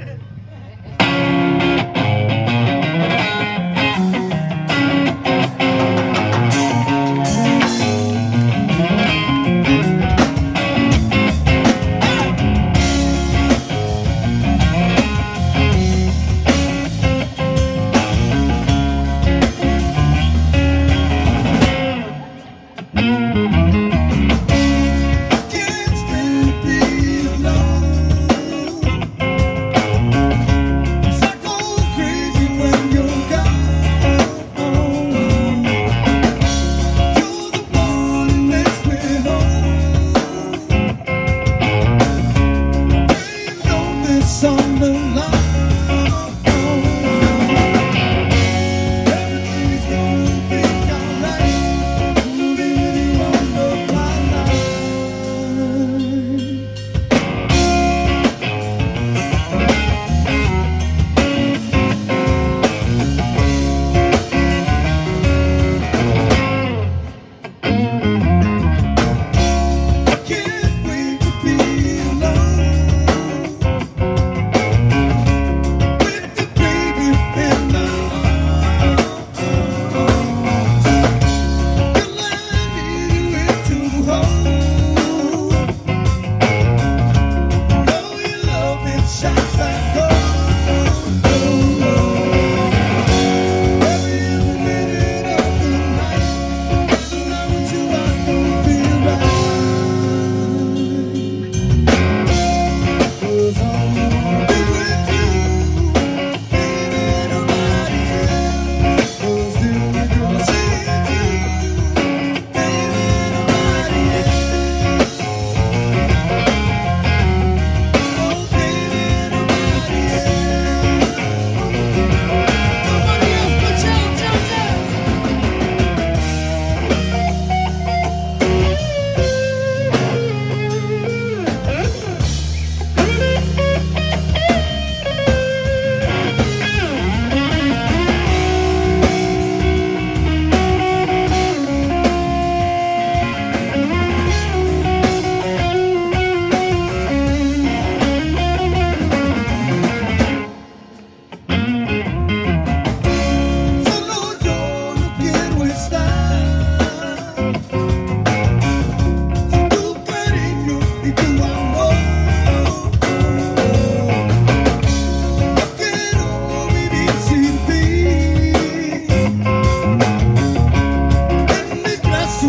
Yeah.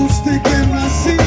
usted que nací.